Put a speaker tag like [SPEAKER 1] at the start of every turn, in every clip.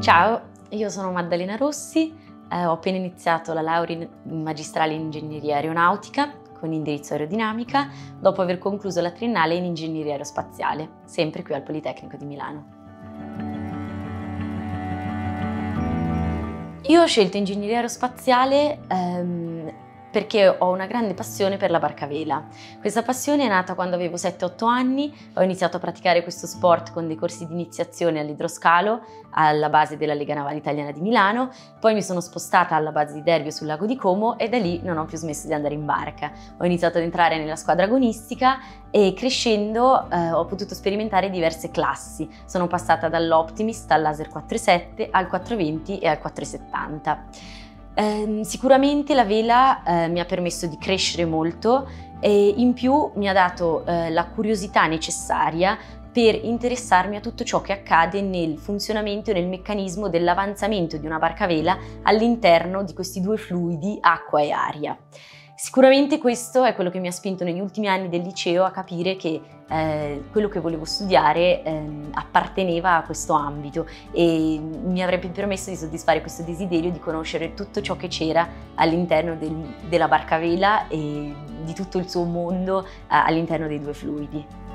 [SPEAKER 1] Ciao, io sono Maddalena Rossi, eh, ho appena iniziato la laurea in magistrale in ingegneria aeronautica con indirizzo aerodinamica dopo aver concluso la triennale in ingegneria aerospaziale, sempre qui al Politecnico di Milano. Io ho scelto ingegneria aerospaziale ehm, perché ho una grande passione per la barca a vela. Questa passione è nata quando avevo 7-8 anni, ho iniziato a praticare questo sport con dei corsi di iniziazione all'idroscalo alla base della Lega Navale Italiana di Milano, poi mi sono spostata alla base di Dervio sul lago di Como e da lì non ho più smesso di andare in barca. Ho iniziato ad entrare nella squadra agonistica e crescendo eh, ho potuto sperimentare diverse classi. Sono passata dall'Optimist al Laser 4.7 al 420 e al 470. Eh, sicuramente la vela eh, mi ha permesso di crescere molto e in più mi ha dato eh, la curiosità necessaria per interessarmi a tutto ciò che accade nel funzionamento e nel meccanismo dell'avanzamento di una barca vela all'interno di questi due fluidi, acqua e aria. Sicuramente questo è quello che mi ha spinto negli ultimi anni del liceo a capire che eh, quello che volevo studiare eh, apparteneva a questo ambito e mi avrebbe permesso di soddisfare questo desiderio di conoscere tutto ciò che c'era all'interno del, della barca vela e di tutto il suo mondo eh, all'interno dei due fluidi.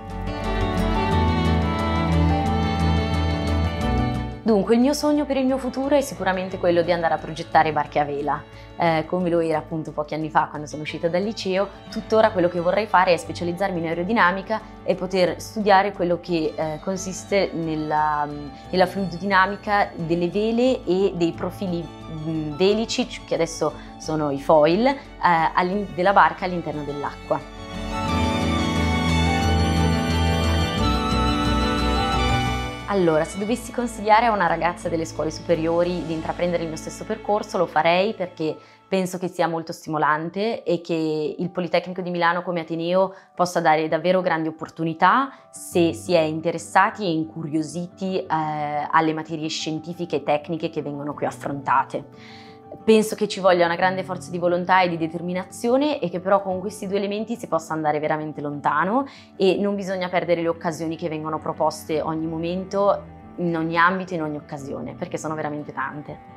[SPEAKER 1] Dunque, il mio sogno per il mio futuro è sicuramente quello di andare a progettare barche a vela, eh, come lo era appunto pochi anni fa quando sono uscita dal liceo. Tuttora quello che vorrei fare è specializzarmi in aerodinamica e poter studiare quello che eh, consiste nella, nella, fluidodinamica delle vele e dei profili mh, velici, che adesso sono i foil, eh, della barca all'interno dell'acqua. Allora, se dovessi consigliare a una ragazza delle scuole superiori di intraprendere il mio stesso percorso, lo farei perché penso che sia molto stimolante e che il Politecnico di Milano come Ateneo possa dare davvero grandi opportunità se si è interessati e incuriositi eh, alle materie scientifiche e tecniche che vengono qui affrontate. Penso che ci voglia una grande forza di volontà e di determinazione e che però con questi due elementi si possa andare veramente lontano e non bisogna perdere le occasioni che vengono proposte ogni momento, in ogni ambito, in ogni occasione, perché sono veramente tante.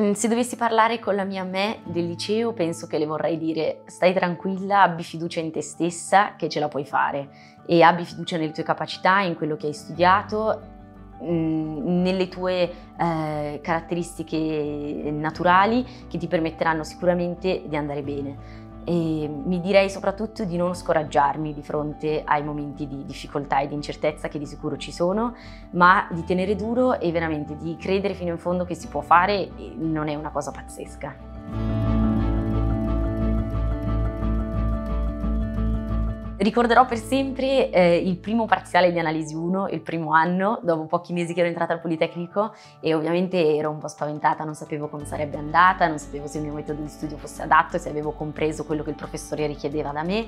[SPEAKER 1] Mm, se dovessi parlare con la mia me del liceo, penso che le vorrei dire stai tranquilla, abbi fiducia in te stessa che ce la puoi fare e abbi fiducia nelle tue capacità, in quello che hai studiato nelle tue eh, caratteristiche naturali che ti permetteranno sicuramente di andare bene. E mi direi soprattutto di non scoraggiarmi di fronte ai momenti di difficoltà e di incertezza che di sicuro ci sono, ma di tenere duro e veramente di credere fino in fondo che si può fare non è una cosa pazzesca. Ricorderò per sempre eh, il primo parziale di Analisi 1, il primo anno, dopo pochi mesi che ero entrata al Politecnico e ovviamente ero un po' spaventata, non sapevo come sarebbe andata, non sapevo se il mio metodo di studio fosse adatto se avevo compreso quello che il professore richiedeva da me.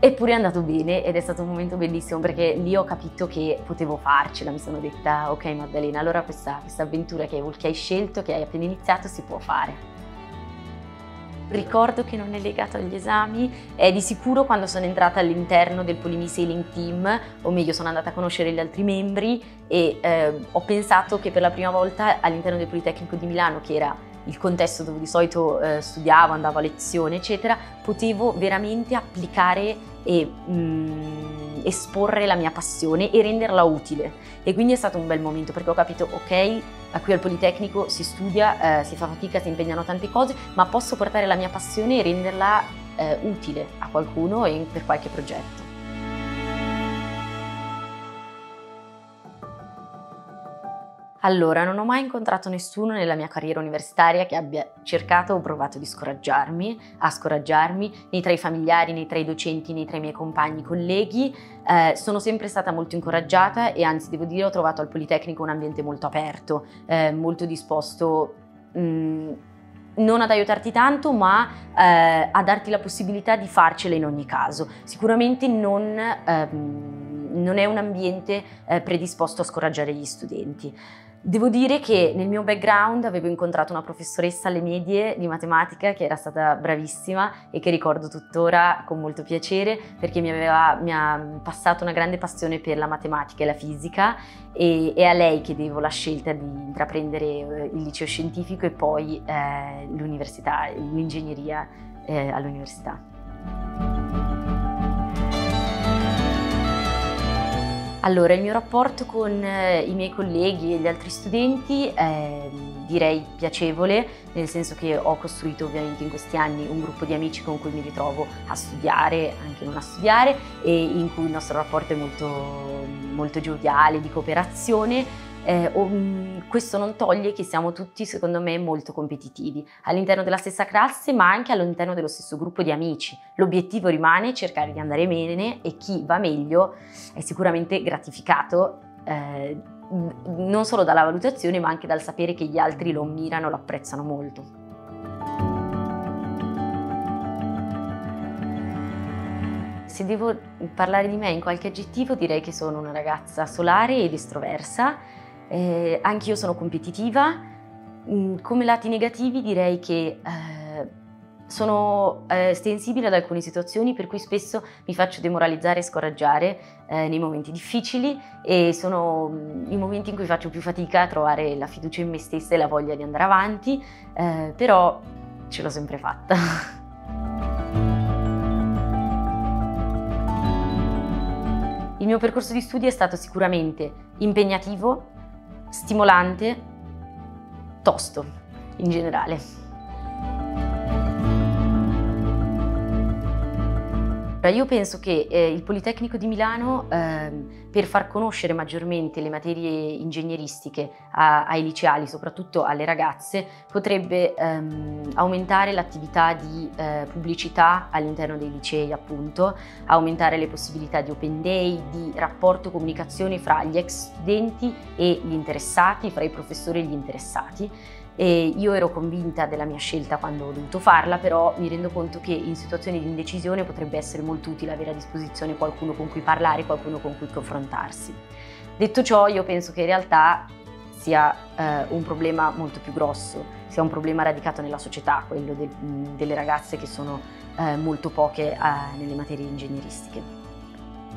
[SPEAKER 1] Eppure è andato bene ed è stato un momento bellissimo perché lì ho capito che potevo farcela, mi sono detta ok Maddalena, allora questa, questa avventura che hai scelto, che hai appena iniziato, si può fare. Ricordo che non è legato agli esami, è di sicuro quando sono entrata all'interno del Polimi Sailing Team, o meglio sono andata a conoscere gli altri membri e eh, ho pensato che per la prima volta all'interno del Politecnico di Milano, che era il contesto dove di solito eh, studiavo, andavo a lezione, eccetera, potevo veramente applicare e mm, esporre la mia passione e renderla utile. E quindi è stato un bel momento perché ho capito, ok, qui al Politecnico si studia, eh, si fa fatica, si impegnano tante cose, ma posso portare la mia passione e renderla eh, utile a qualcuno e per qualche progetto. Allora, non ho mai incontrato nessuno nella mia carriera universitaria che abbia cercato o provato di scoraggiarmi, a scoraggiarmi, né tra i familiari, né tra i docenti, né tra i miei compagni, colleghi. Eh, sono sempre stata molto incoraggiata e anzi devo dire ho trovato al Politecnico un ambiente molto aperto, eh, molto disposto mh, mm, non ad aiutarti tanto, ma eh, a darti la possibilità di farcela in ogni caso. Sicuramente non, ehm, non è un ambiente eh, predisposto a scoraggiare gli studenti. Devo dire che nel mio background avevo incontrato una professoressa alle medie di matematica che era stata bravissima e che ricordo tuttora con molto piacere perché mi, aveva, mi ha passato una grande passione per la matematica e la fisica e è a lei che devo la scelta di intraprendere eh, il liceo scientifico e poi eh, l'università, l'ingegneria eh, all'università. Allora, il mio rapporto con eh, i miei colleghi e gli altri studenti è direi piacevole, nel senso che ho costruito ovviamente in questi anni un gruppo di amici con cui mi ritrovo a studiare, anche non a studiare, e in cui il nostro rapporto è molto, molto gioviale, di cooperazione eh, questo non toglie che siamo tutti, secondo me, molto competitivi all'interno della stessa classe, ma anche all'interno dello stesso gruppo di amici. L'obiettivo rimane cercare di andare bene e chi va meglio è sicuramente gratificato. Eh, non solo dalla valutazione ma anche dal sapere che gli altri lo ammirano, lo apprezzano molto. Se devo parlare di me in qualche aggettivo direi che sono una ragazza solare ed estroversa, eh, anch'io sono competitiva, mm, come lati negativi direi che eh, sono eh, sensibile ad alcune situazioni per cui spesso mi faccio demoralizzare e scoraggiare eh, nei momenti difficili e sono mm, i momenti in cui faccio più fatica a trovare la fiducia in me stessa e la voglia di andare avanti, eh, però ce l'ho sempre fatta. Il mio percorso di studi è stato sicuramente impegnativo, stimolante, tosto in generale. Io penso che eh, il Politecnico di Milano, eh, per far conoscere maggiormente le materie ingegneristiche a, ai liceali, soprattutto alle ragazze, potrebbe ehm, aumentare l'attività di eh, pubblicità all'interno dei licei, appunto, aumentare le possibilità di open day, di rapporto comunicazione fra gli ex studenti e gli interessati, fra i professori e gli interessati e io ero convinta della mia scelta quando ho dovuto farla, però mi rendo conto che in situazioni di indecisione potrebbe essere molto utile avere a disposizione qualcuno con cui parlare, qualcuno con cui confrontarsi. Detto ciò, io penso che in realtà sia eh, un problema molto più grosso, sia un problema radicato nella società, quello de delle ragazze che sono eh, molto poche eh, nelle materie ingegneristiche.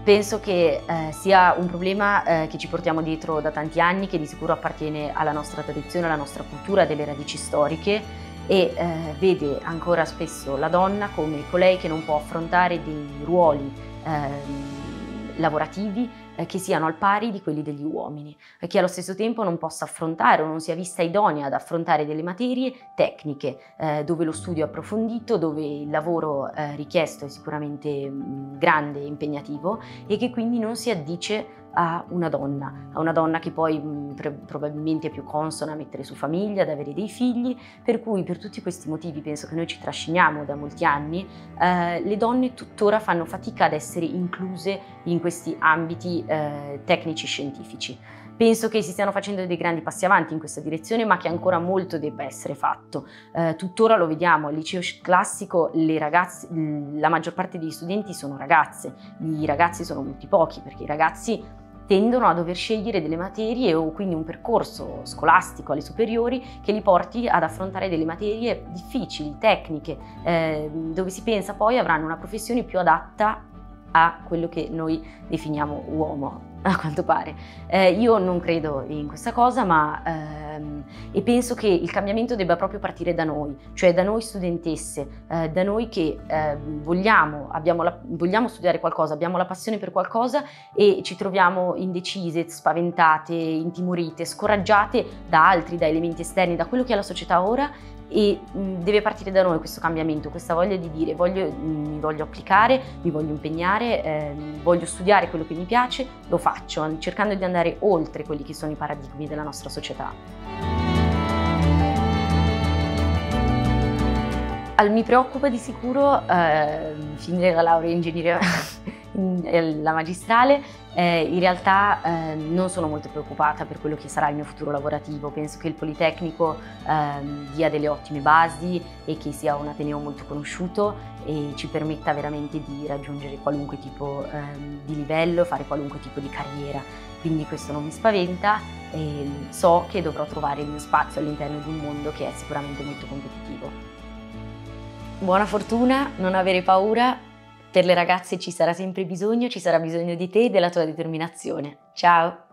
[SPEAKER 1] Penso che eh, sia un problema eh, che ci portiamo dietro da tanti anni, che di sicuro appartiene alla nostra tradizione, alla nostra cultura, delle radici storiche. E eh, vede ancora spesso la donna come colei che non può affrontare dei ruoli ehm, lavorativi che siano al pari di quelli degli uomini che allo stesso tempo non possa affrontare o non sia vista idonea ad affrontare delle materie tecniche eh, dove lo studio è approfondito, dove il lavoro eh, richiesto è sicuramente mh, grande e impegnativo e che quindi non si addice a una donna, a una donna che poi mh, probabilmente è più consona a mettere su famiglia, ad avere dei figli, per cui per tutti questi motivi penso che noi ci trasciniamo da molti anni, eh, le donne tuttora fanno fatica ad essere incluse in questi ambiti eh, tecnici scientifici. Penso che si stiano facendo dei grandi passi avanti in questa direzione, ma che ancora molto debba essere fatto. Eh, tuttora lo vediamo, al liceo classico ragazze, la maggior parte degli studenti sono ragazze, i ragazzi sono molti pochi, perché i ragazzi tendono a dover scegliere delle materie o quindi un percorso scolastico alle superiori che li porti ad affrontare delle materie difficili, tecniche, eh, dove si pensa poi avranno una professione più adatta a quello che noi definiamo uomo, a quanto pare. Eh, io non credo in questa cosa, ma ehm, e penso che il cambiamento debba proprio partire da noi, cioè da noi studentesse, eh, da noi che eh, vogliamo, la, vogliamo studiare qualcosa, abbiamo la passione per qualcosa e ci troviamo indecise, spaventate, intimorite, scoraggiate da altri, da elementi esterni, da quello che è la società ora e mh, deve partire da noi questo cambiamento, questa voglia di dire voglio, mh, mi voglio applicare, mi voglio impegnare, eh, voglio studiare quello che mi piace, lo faccio, cercando di andare oltre quelli che sono i paradigmi della nostra società. mi preoccupa di sicuro eh, finire la laurea in ingegneria, la magistrale, eh, in realtà eh, non sono molto preoccupata per quello che sarà il mio futuro lavorativo, penso che il Politecnico eh, dia delle ottime basi e che sia un Ateneo molto conosciuto e ci permetta veramente di raggiungere qualunque tipo ehm, di livello, fare qualunque tipo di carriera, quindi questo non mi spaventa e so che dovrò trovare il mio spazio all'interno di un mondo che è sicuramente molto competitivo. Buona fortuna, non avere paura per le ragazze ci sarà sempre bisogno, ci sarà bisogno di te e della tua determinazione. Ciao!